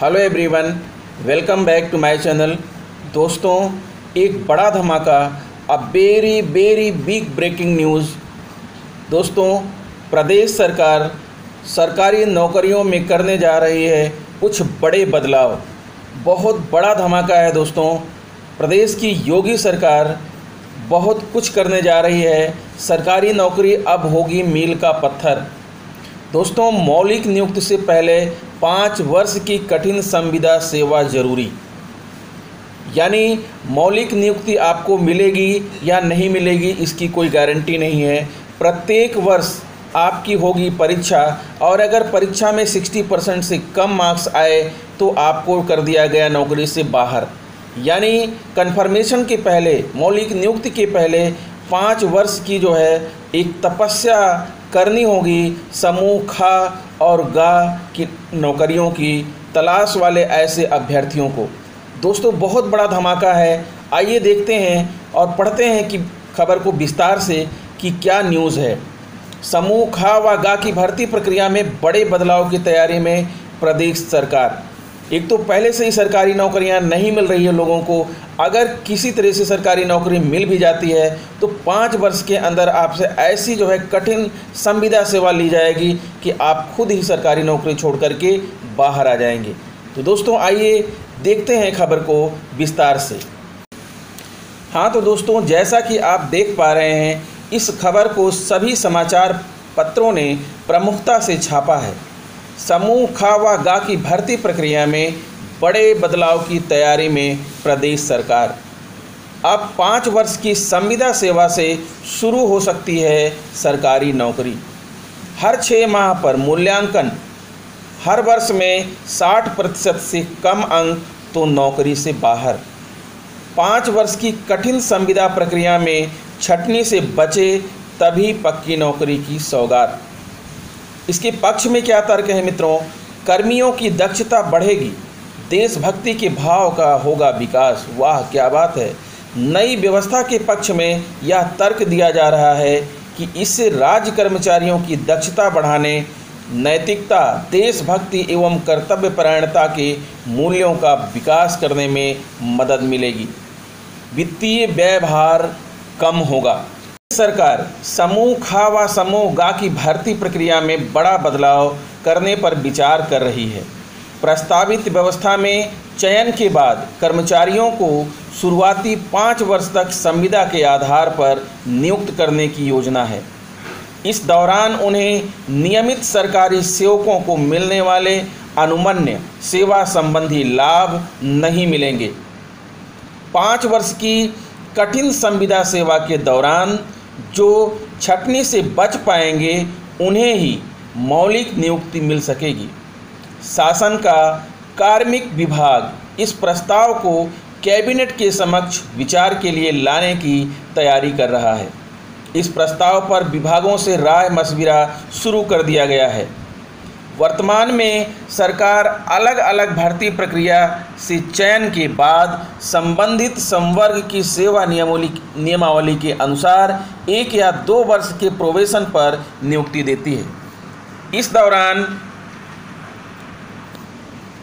Hello everyone welcome back to my channel दोस्तों, एक बड़ा धमाका a very very big breaking news दोस्तों, प्रदेश सरकार सरकारी नौकरियों में करने जा रही है कुछ बड़े बदलाव। बहुत बड़ा धमाका है दोस्तों। प्रदेश की योगी सरकार बहुत कुछ करने जा रही है। सरकारी नौकरी अब होगी मील का पत्थर। दोस्तों, मौलिक नियुक्ति से पहले पाँच वर्ष की कठिन संविदा सेवा ज़रूरी। यानी मौलिक नियुक्ति आपको मिलेगी या नहीं मिलेगी, इसकी कोई गारंटी नहीं है। प्रत्येक वर्ष आपकी होगी परीक्षा, और अगर परीक्षा में 60 परसेंट से कम मार्क्स आए तो आपको कर दिया गया नौकरी से बाहर। यानी कन्फर्मेशन के पहले, मौलिक नियुक्ति के पहले पाँच वर्ष की जो है, एक तपस्या करनी होगी समूह खा और गा की नौकरियों की, तलाश वाले ऐसे अभ्यर्थियों को। दोस्तों, बहुत बड़ा धमाका है। आइए देखते हैं और पढ़ते हैं कि खबर को विस्तार से कि क्या न्यूज़ है। समूह खा व गा की भर्ती प्रक्रिया में बड़े बदलाव की तैयारी में प्रदेश सरकार। एक तो पहले से ही सरकारी नौकरियाँ नहीं मिल रही है लोगों को। अगर किसी तरह से सरकारी नौकरी मिल भी जाती है तो पाँच वर्ष के अंदर आपसे ऐसी जो है कठिन संविदा सेवा ली जाएगी कि आप खुद ही सरकारी नौकरी छोड़ करके बाहर आ जाएँगे। तो दोस्तों, आइए देखते हैं खबर को विस्तार से। हाँ तो दोस्तों, जैसा कि आप देख पा रहे हैं, इस खबर को सभी समाचार पत्रों ने प्रमुखता से छापा है। समूह खा व गा की भर्ती प्रक्रिया में बड़े बदलाव की तैयारी में प्रदेश सरकार। अब पाँच वर्ष की संविदा सेवा से शुरू हो सकती है सरकारी नौकरी। हर छः माह पर मूल्यांकन। हर वर्ष में 60 प्रतिशत से कम अंक तो नौकरी से बाहर। पाँच वर्ष की कठिन संविदा प्रक्रिया में छटनी से बचे तभी पक्की नौकरी की सौगात। इसके पक्ष में क्या तर्क है मित्रों? कर्मियों की दक्षता बढ़ेगी, देशभक्ति के भाव का होगा विकास। वाह, क्या बात है। नई व्यवस्था के पक्ष में यह तर्क दिया जा रहा है कि इससे राज्य कर्मचारियों की दक्षता बढ़ाने, नैतिकता, देशभक्ति एवं कर्तव्य परायणता के मूल्यों का विकास करने में मदद मिलेगी। वित्तीय व्यवहार कम होगा। सरकार, समूह खा व समूह गा की भर्ती प्रक्रिया में बड़ा बदलाव करने पर विचार कर रही है। प्रस्तावित व्यवस्था में चयन के बाद कर्मचारियों को शुरुआती पाँच वर्ष तक संविदा के आधार पर नियुक्त करने की योजना है। इस दौरान उन्हें नियमित सरकारी सेवकों को मिलने वाले अनुमन्य सेवा संबंधी लाभ नहीं मिलेंगे। पाँच वर्ष की कठिन संविदा सेवा के दौरान जो छटनी से बच पाएँगे, उन्हें ही मौलिक नियुक्ति मिल सकेगी। शासन का कार्मिक विभाग इस प्रस्ताव को कैबिनेट के समक्ष विचार के लिए लाने की तैयारी कर रहा है। इस प्रस्ताव पर विभागों से राय मशविरा शुरू कर दिया गया है। वर्तमान में सरकार अलग अलग भर्ती प्रक्रिया से चयन के बाद संबंधित संवर्ग की सेवा नियमावली नियमावली के अनुसार एक या दो वर्ष के प्रोवेशन पर नियुक्ति देती है। इस दौरान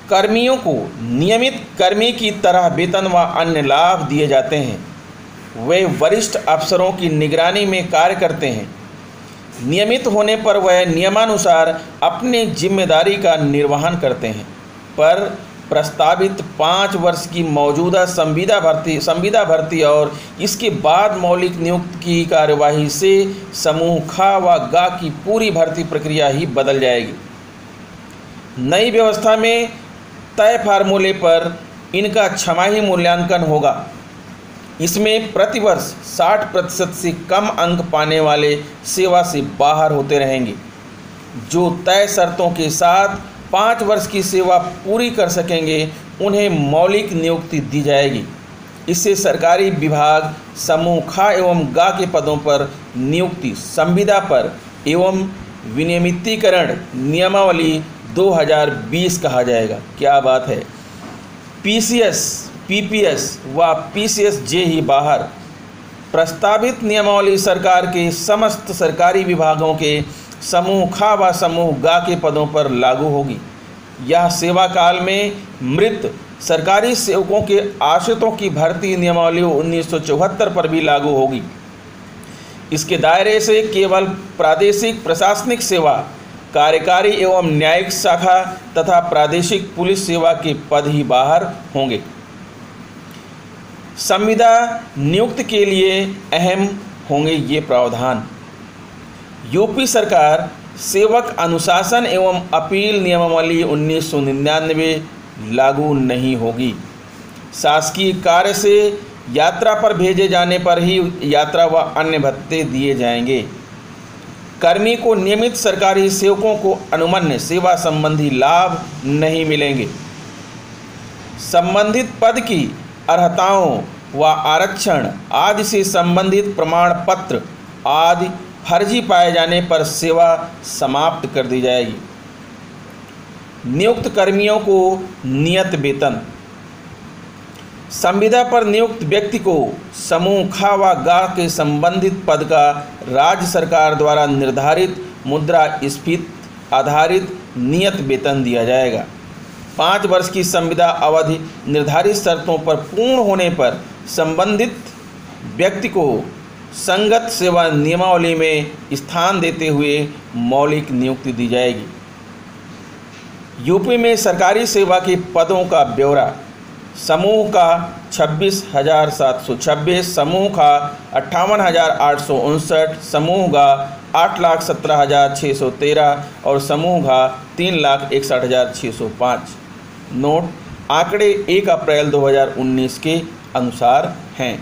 कर्मियों को नियमित कर्मी की तरह वेतन व अन्य लाभ दिए जाते हैं। वे वरिष्ठ अफसरों की निगरानी में कार्य करते हैं। नियमित होने पर वह नियमानुसार अपनी ज़िम्मेदारी का निर्वहन करते हैं। पर प्रस्तावित पाँच वर्ष की मौजूदा संविदा भर्ती संविदा भर्ती और इसके बाद मौलिक नियुक्त की कार्यवाही से समूह खा व गा की पूरी भर्ती प्रक्रिया ही बदल जाएगी। नई व्यवस्था में तय फार्मूले पर इनका छमाही मूल्यांकन होगा। इसमें प्रतिवर्ष 60 प्रतिशत से कम अंक पाने वाले सेवा से बाहर होते रहेंगे। जो तय शर्तों के साथ पाँच वर्ष की सेवा पूरी कर सकेंगे, उन्हें मौलिक नियुक्ति दी जाएगी। इससे सरकारी विभाग, समूह खा एवं गा के पदों पर नियुक्ति, संविदा पर एवं विनियमितीकरण नियमावली 2020 कहा जाएगा। क्या बात है? पीसीएस पीपीएस व पीसीएस जे ही बाहर। प्रस्तावित नियमावली सरकार के समस्त सरकारी विभागों के समूह खा व समूह गा के पदों पर लागू होगी। यह सेवा काल में मृत सरकारी सेवकों के आश्रितों की भर्ती नियमावली उन्नीस सौ चौहत्तर पर भी लागू होगी। इसके दायरे से केवल प्रादेशिक प्रशासनिक सेवा, कार्यकारी एवं न्यायिक शाखा तथा प्रादेशिक पुलिस सेवा के पद ही बाहर होंगे। संविदा नियुक्त के लिए अहम होंगे ये प्रावधान। यूपी सरकार सेवक अनुशासन एवं अपील नियमावली उन्नीस सौ निन्यानवे लागू नहीं होगी। शासकीय कार्य से यात्रा पर भेजे जाने पर ही यात्रा व अन्य भत्ते दिए जाएँगे। कर्मी को नियमित सरकारी सेवकों को अनुमन्य सेवा संबंधी लाभ नहीं मिलेंगे। संबंधित पद की अर्हताओं व आरक्षण आदि से संबंधित प्रमाण पत्र आदि फर्जी पाए जाने पर सेवा समाप्त कर दी जाएगी। नियुक्त कर्मियों को नियत वेतन। संविदा पर नियुक्त व्यक्ति को समूह खा व गा के संबंधित पद का राज्य सरकार द्वारा निर्धारित मुद्रा स्फीत आधारित नियत वेतन दिया जाएगा। पाँच वर्ष की संविदा अवधि निर्धारित शर्तों पर पूर्ण होने पर संबंधित व्यक्ति को संगत सेवा नियमावली में स्थान देते हुए मौलिक नियुक्ति दी जाएगी। यूपी में सरकारी सेवा के पदों का ब्यौरा, समूह का छब्बीस हज़ार सात सौ छब्बीस, समूह का अट्ठावन हज़ार आठ सौ उनसठ, समूह का आठ लाख सत्रह हज़ार छः सौ तेरह और समूह का तीन लाख इकसठ हज़ार छः सौ पाँच। नोट आंकड़े एक अप्रैल 2019 के अनुसार हैं।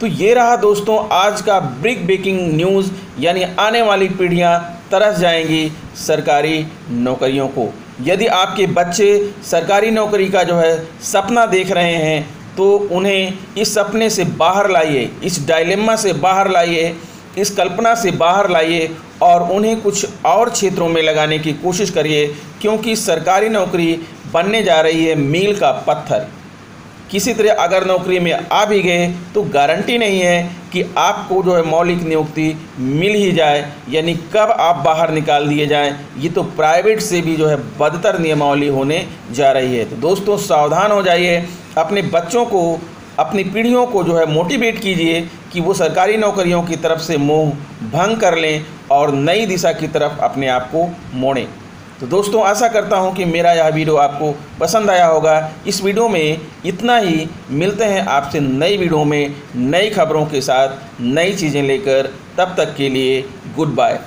तो ये रहा दोस्तों, आज का ब्रिक ब्रेकिंग न्यूज़ यानी आने वाली पीढ़ियाँ तरस जाएँगी सरकारी नौकरियों को। यदि आपके बच्चे सरकारी नौकरी का जो है सपना देख रहे हैं तो उन्हें इस सपने से बाहर लाइए, इस डायलेमा से बाहर लाइए, इस कल्पना से बाहर लाइए और उन्हें कुछ और क्षेत्रों में लगाने की कोशिश करिए, क्योंकि सरकारी नौकरी बनने जा रही है मील का पत्थर। किसी तरह अगर नौकरी में आ भी गए तो गारंटी नहीं है कि आपको जो है मौलिक नियुक्ति मिल ही जाए, यानी कब आप बाहर निकाल दिए जाएँ। ये तो प्राइवेट से भी जो है बदतर नियमावली होने जा रही है। तो दोस्तों, सावधान हो जाइए। अपने बच्चों को, अपनी पीढ़ियों को जो है मोटिवेट कीजिए कि वो सरकारी नौकरियों की तरफ़ से मोह भंग कर लें और नई दिशा की तरफ़ अपने आप को मोड़ें। तो दोस्तों, आशा करता हूँ कि मेरा यह वीडियो आपको पसंद आया होगा। इस वीडियो में इतना ही। मिलते हैं आपसे नई वीडियो में नई खबरों के साथ, नई चीज़ें लेकर। तब तक के लिए, गुड बाय।